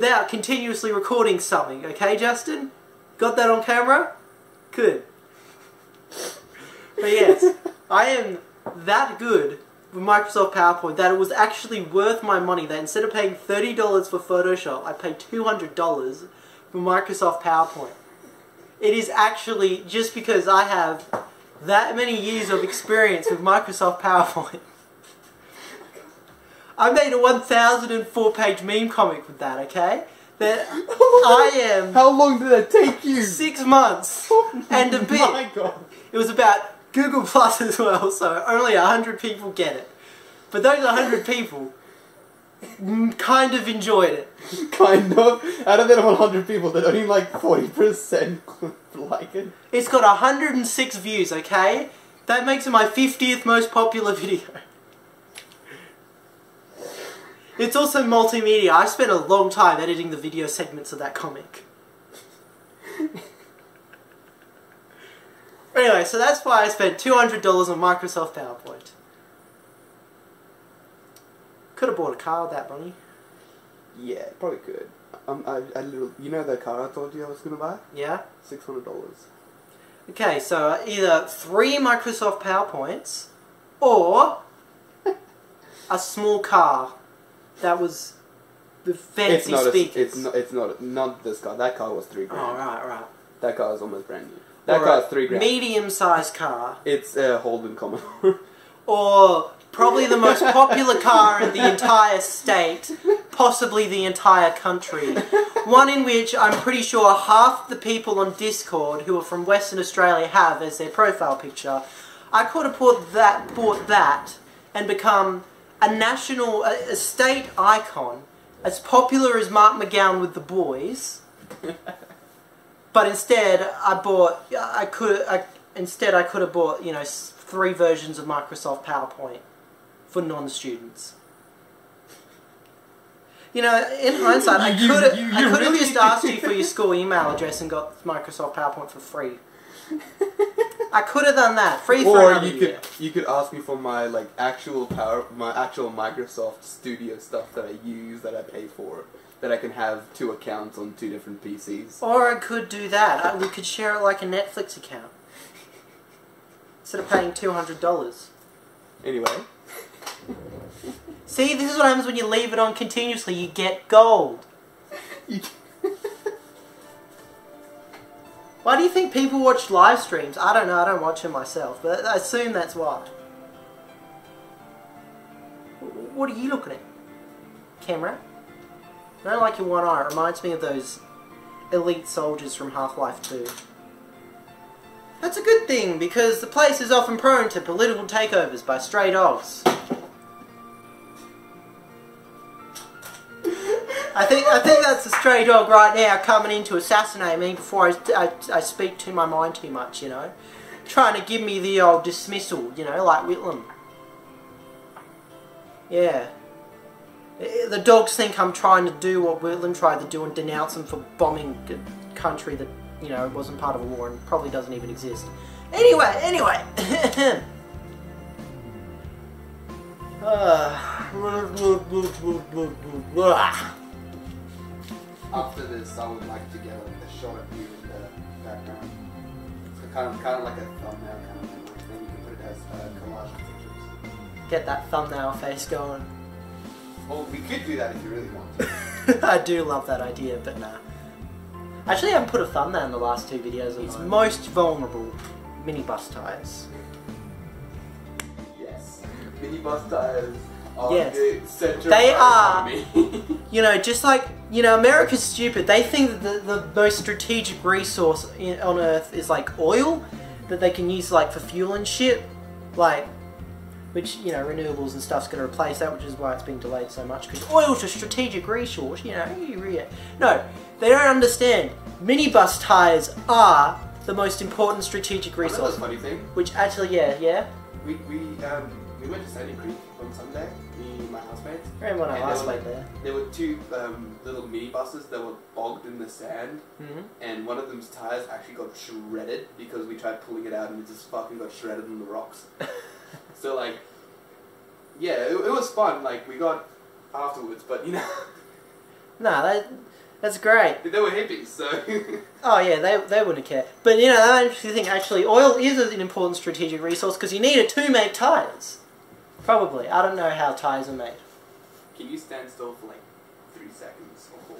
without continuously recording something, okay, Justin? Got that on camera? Good. But yes, I am that good with Microsoft PowerPoint that it was actually worth my money. That instead of paying $30 for Photoshop, I paid $200 for Microsoft PowerPoint. It is actually just because I have that many years of experience with Microsoft PowerPoint. I made a 1,004 page meme comic with that, okay? That I am How long did that take you? six months oh and a bit. My God. It was about Google Plus as well, so only 100 people get it. But those 100 people kind of enjoyed it. Kind of. Out of that 100 people, that only like 40% like it. It's got 106 views, okay? That makes it my 50th most popular video. It's also multimedia. I spent a long time editing the video segments of that comic. anyway, so that's why I spent $200 on Microsoft PowerPoint. Could have bought a car with that money. Yeah, probably could. Um, I, I little, you know the car I told you I was gonna buy? Yeah? Six hundred dollars. Okay, so either three Microsoft PowerPoints or a small car that was It's fancy not. A, it's not. It's not. Not this car. That car was three Oh, grand. right, right. That car is almost brand new. That Or car is three grand. Medium-sized car, It's a Holden Commodore. or probably the most popular car in the entire state, possibly the entire country. One in which I'm pretty sure half the people on Discord who are from Western Australia have as their profile picture. I could have put that, bought that, and become a national, a, a state icon, as popular as Mark McGowan with the boys. But instead, I bought. I could. I, instead, I could have bought. You know, three versions of Microsoft PowerPoint for non-students. You know, in hindsight, I could have. I could have really- just asked you for your school email address and got Microsoft PowerPoint for free. I could have done that, free for or you year. could you could ask me for my like actual power, my actual Microsoft Studio stuff that I use that I pay for, that I can have two accounts on two different PCs. Or I could do that. I, we could share it like a Netflix account instead of paying two hundred dollars. Anyway, See, this is what happens when you leave it on continuously. You get gold. you, Why do you think people watch live streams? I don't know. I don't watch them myself, but I assume that's why. What are you looking at? Camera? I don't like your one eye. It reminds me of those elite soldiers from Half-Life 2. That's a good thing, because the place is often prone to political takeovers by stray dogs. I think I think that's a stray dog right now coming in to assassinate me before I, I, I speak to my mind too much, you know. Trying to give me the old dismissal, you know, like Whitlam. Yeah. The dogs think I'm trying to do what Whitlam tried to do and denounce him for bombing a country that, you know, wasn't part of a war and probably doesn't even exist. Anyway, anyway. uh, after this, I would like to get a shot of you in the background. It's kind of kind of like a thumbnail kind of thing. Like, then you can put it as uh, collage pictures. get that thumbnail face going. Well, we could do that if you really want to. I do love that idea, but nah. Actually, I haven't put a thumbnail in the last two videos. It's most vulnerable minibus tires. Yes. Minibus tires Yes. the center They are. You know, just like you know, America's stupid. They think that the, the most strategic resource in, on Earth is like oil that they can use like for fuel and shit, like. Which you know, renewables and stuff's going to replace that, which is why it's being delayed so much. Because oil's a strategic resource, you know. No, they don't understand. Minibus tires are the most important strategic resource. funny thing. Which actually, yeah, yeah. We we um we went to Sandy Creek on Sunday. Me and my housemates. Remember when I last were- there? There were two um, little minibuses that were bogged in the sand, hmm and one of them's tires actually got shredded because we tried pulling it out and it just fucking got shredded in the rocks. so like, yeah, it, it was fun. Like we got afterwards, but you know, No, that that's great. They were hippies, so. Oh yeah, they, they wouldn't care. But you know, that makes me think actually oil is an important strategic resource because you need it to make tires. Probably. I don't know how ties are made. Can you stand still for like three seconds or four?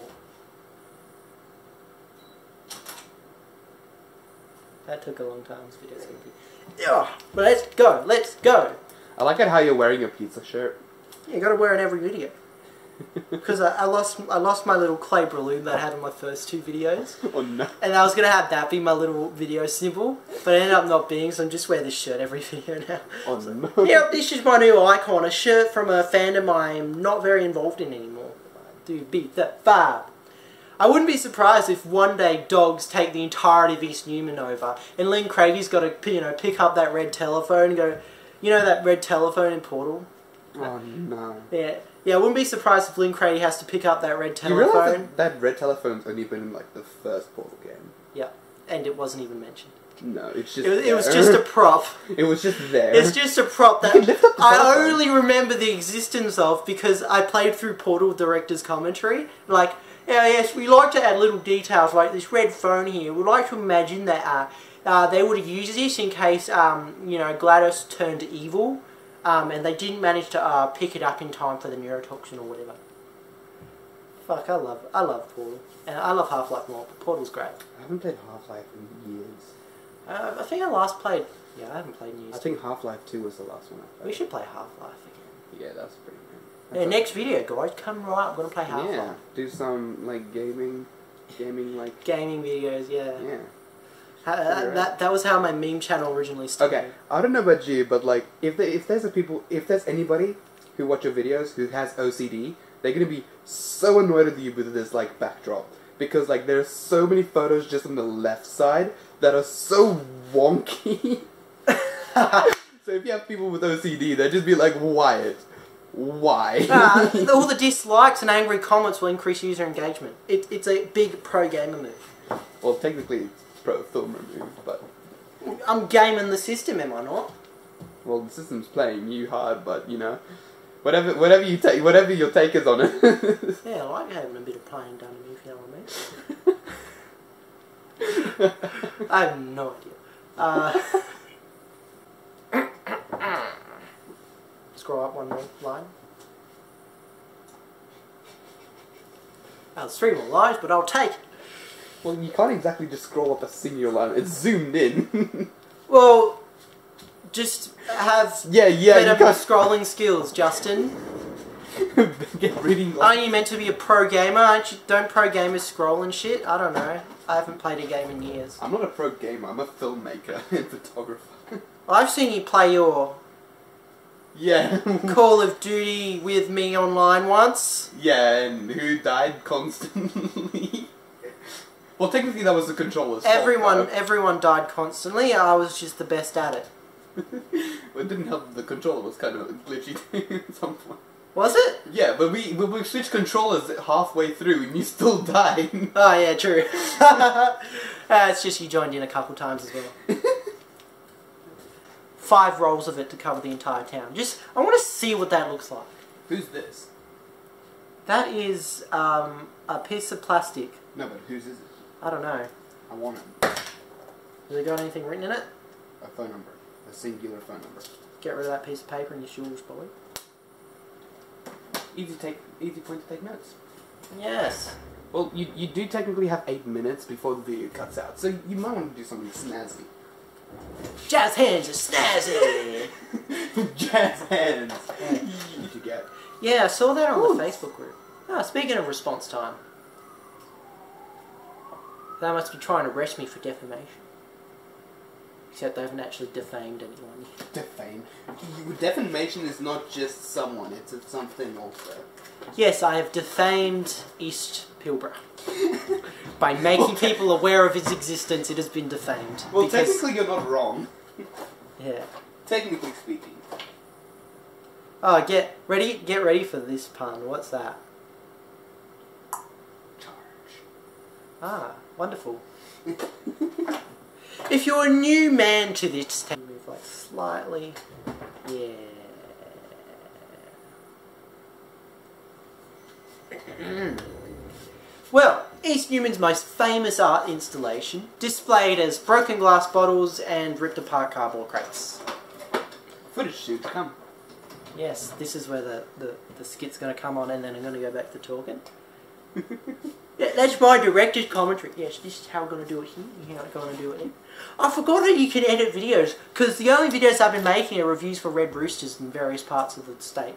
That took a long time. This video's gonna be. Yeah, but let's go. Let's go. I like it how you're wearing your pizza shirt. You got to wear it in every video. Because I, I lost I lost my little clay balloon that I had in my first two videos, oh no. and I was gonna have that be my little video symbol, but it ended up not being. So I'm just wearing this shirt every video now. Oh no. Yep, this is my new icon, a shirt from a fandom I'm not very involved in anymore. Do beat that vibe. I wouldn't be surprised if one day dogs take the entirety of East Newman over, and Lynne Craigie's got to, you know, pick up that red telephone and go, you know, that red telephone in Portal. Oh no. Yeah, yeah. I wouldn't be surprised if Lynne Craigie has to pick up that red You realize telephone, that, that red telephone's only been in like the first Portal game? Yeah, and it wasn't even mentioned. No, it's just. It was, it was just a prop. it was just there. It's just a prop that You can lift up the I only remember the existence of because I played through Portal Director's commentary. Like, yeah, yes, we like to add little details like this red phone here. We like to imagine that uh, uh, they would have used this in case, um, you know, GLaDOS turned evil, um, and they didn't manage to uh, pick it up in time for the neurotoxin or whatever. Fuck, I love, I love Portal, and I love Half Life more. But Portal's great. I haven't played Half Life in years. Uh, I think I last played. Yeah, I haven't played in years. I think Half Life 2 was the last one I we should play Half Life again. Yeah, that's pretty good. Yeah, next video, guys, come right. Up. I'm gonna play Half Life. Yeah, do some like gaming, gaming like. Gaming videos, yeah. Yeah. Ha- uh, that that was how my meme channel originally started. Okay, I don't know about you, but like, if there, if there's a people, if there's anybody who watch your videos who has OCD, they're gonna be so annoyed with you with this like backdrop because like there's so many photos just on the left side that are so wonky. so if you have people with OCD, they'll just be like, Wyatt, why? uh, all the dislikes and angry comments will increase user engagement. It, it's a big pro gamer move. Well, technically it's pro film move, but I'm gaming the system, am I not? well, the system's playing you hard, but you know. Whatever, whatever you take, whatever your take is on it. Yeah, I like having a bit of playing done to me, if you know what I mean. I have no idea. Uh, scroll up one more line. I'll three more lines, but I'll take. Well, you can't exactly just scroll up a single line. It's zoomed in. Well, just have yeah, yeah. better scrolling skills, Justin. get reading. Aren't you meant to be a pro gamer? Aren't you, don't pro gamers scroll and shit? I don't know. I haven't played a game in years. I'm not a pro gamer. I'm a filmmaker and photographer. I've seen you play your yeah. Call of Duty with me online once. yeah, and who died constantly? Well, technically that was the controller's fault, Everyone, everyone died constantly. I was just the best at it. Well, it didn't help. The controller was kind of glitchy at some point. Was it? Yeah, but we but we switched controllers halfway through, and you still died. Oh yeah, true. uh, it's just you joined in a couple times as well. Five rolls of it to cover the entire town. Just, I want to see what that looks like. Who's this? That is um, a piece of plastic. No, but whose is it? I don't know. I want it. Has it got anything written in it? A phone number. A singular phone number. Get rid of that piece of paper and it's yours, boy. Easy take. Easy point to take notes. Yes. Well, you, you do technically have eight minutes before the video cuts out, so you might want to do something snazzy. Jazz hands are snazzy. Jazz hands. to get. yeah, I saw that on Ooh. the Facebook group. Ah, speaking of response time. They must be trying to arrest me for defamation. Except they haven't actually defamed anyone yet. Defame. Defamation is not just someone; it's something also. Yes, I have defamed East Pilbara. By making people aware of its existence, it has been defamed. Well, because, technically, you're not wrong. Yeah. Technically speaking. Oh, get ready, get ready for this pun. What's that? Charge. Ah, wonderful. if you're a new man to this town, move like slightly. Yeah. Well, East Newman's most famous art installation, displayed as broken glass bottles and ripped apart cardboard crates. Footage soon to come. Yes, this is where the, the, the skit's going to come on and then I'm going to go back to talking. yeah, that's my director's commentary. Yes, this is how we're going to do it here. How we're going to do it here. I forgot that you can edit videos because the only videos I've been making are reviews for Red Roosters in various parts of the state.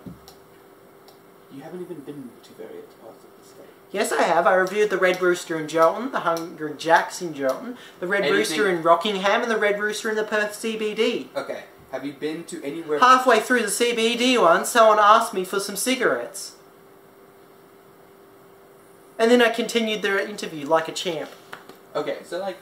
You haven't even been to various parts of the state. Yes, I have. I reviewed the Red Rooster in Jolton, the Hungry Jacks in Jolton, the Red Anything- Rooster in Rockingham, and the Red Rooster in the Perth CBD. Okay. Have you been to anywhere? Halfway through the CBD one, someone asked me for some cigarettes. And then I continued their interview like a champ. Okay, so like.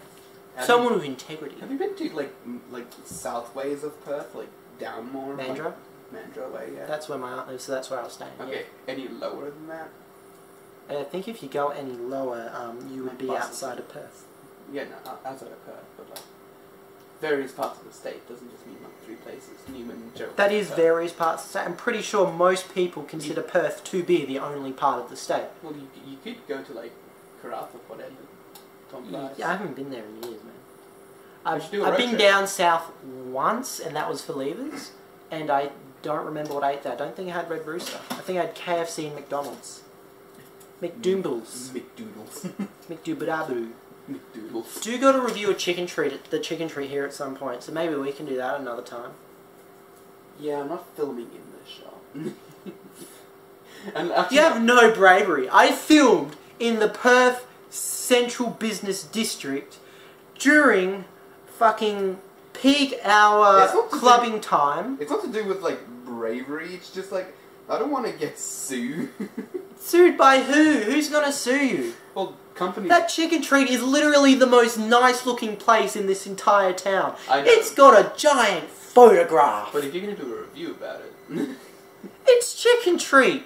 Someone with integrity. Have you been to like like south ways of Perth, like down more? Mandurah? Like, Mandurah way, yeah. That's where my aunt lives, so that's where I was staying. okay. Any lower than that? Yeah. I think if you go any lower, um, you would be outside of Perth. Yeah, no, o- outside of Perth, but like various parts of the state doesn't just mean like three places. Newman, Gerald. That is various parts of the state. I'm pretty sure most people consider Perth to be the only part of the state. Well, you, you could go to like Karratha or whatever. Tom. Yeah, I haven't been there in years, man. I've, should do a I've been trip. down south once, and that was for levers, and I don't remember what I ate there. I don't think I had Red Rooster. I think I had KFC and McDonald's. McDoombles. McDoodles. McDoobadaboo. McDoodles. Do go to review a chicken treat, at the chicken treat here at some point, so maybe we can do that another time. Yeah, I'm not filming in the shop. and actually, You have no bravery. I filmed in the Perth Central Business District during fucking peak hour It's not to do- clubbing time. It's not to do with like bravery. It's just like I don't want to get sued. Sued by who? Who's gonna sue you? well, companies. That chicken treat is literally the most nice looking place in this entire town. I know. It's got a giant photograph. But if you're gonna do a review about it, It's chicken treat.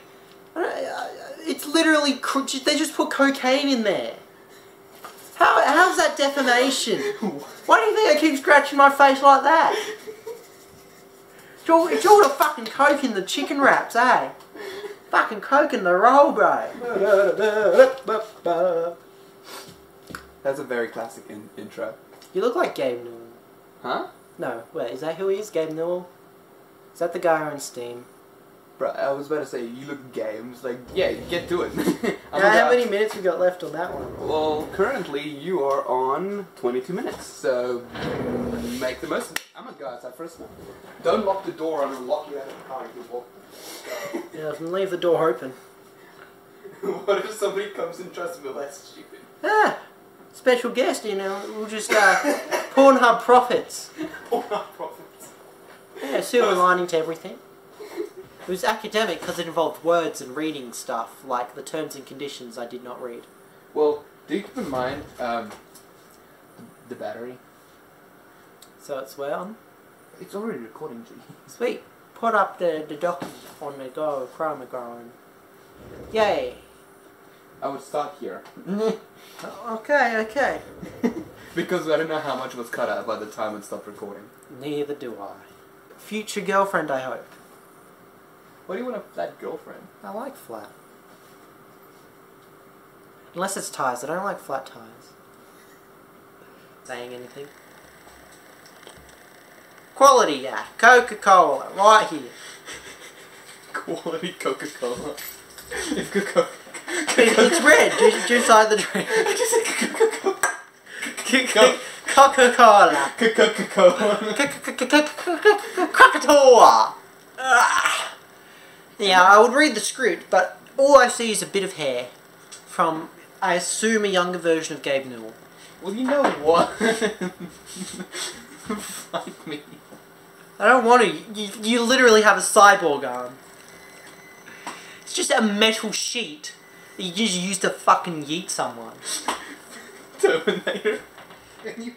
I don't- I- It's literally cr- they just put cocaine in there. How how's that defamation? Why do you think I keep scratching my face like that? It's all, it's all the fucking coke in the chicken wraps, eh? Fucking coke in the roll, bro. That's a very classic in- intro. You look like Gabe Newell. Huh? No, wait, is that who he is? Gabe Newell? Is that the guy on Steam? Bro, I was about to say you look gay. I'm just like, yeah, get to it. Now, how many minutes we got left on that one? Well, currently you are on 22 minutes, so make the most of it. I'm gonna go outside first. Don't lock the door, I'm gonna lock you out of the car and you walk. Yeah, I can leave the door open. what if somebody comes and tries to molest you? Ah, special guest, you know. We'll just uh, Pornhub profits. Or not profits. Yeah, silver lining to everything. It was academic because it involved words and reading stuff, like the terms and conditions I did not read. Well, do keep in mind um, the, the battery. So it's well, It's already recording, G. sweet. Put up the, the document on the go, chromogram. Yay. I would stop here. Okay, okay. because I don't know how much was cut out by the time it stopped recording. Neither do I. Future girlfriend, I hope. What do you want a flat girlfriend? I like flat. Unless it's tires. I don't like flat tires. Saying anything? Quality, yeah. Coca-Cola, right here. Quality Coca Cola. it's Coca It- it's red, just, just like the drink. Coca Cola. Krakatoa! Ah. Yeah, I would read the script, but all I see is a bit of hair from, I assume, a younger version of Gabe Newell. Well, you know what? Fuck me. I don't want to. You, you literally have a cyborg arm. It's just a metal sheet you just used to fucking yeet someone. Terminator. And you